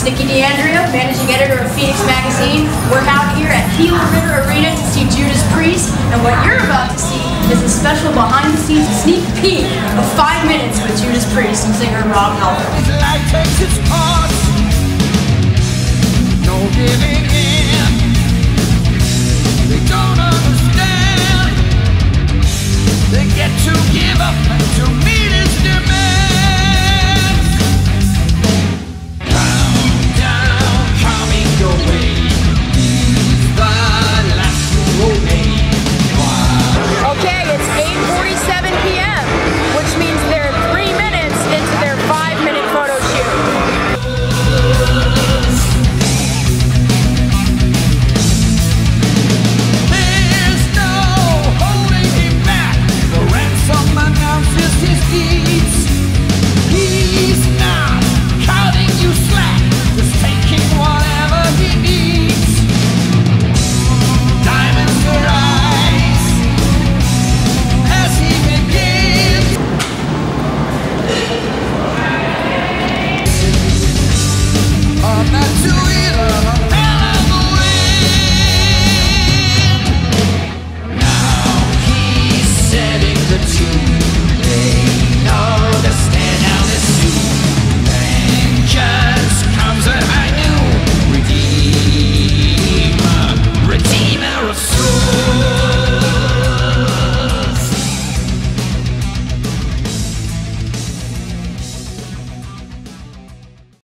It's Niki D'Andrea, managing editor of Phoenix Magazine. We're out here at Gila River Arena to see Judas Priest, and what you're about to see is a special behind-the-scenes sneak peek of five minutes with Judas Priest and singer Rob Halford.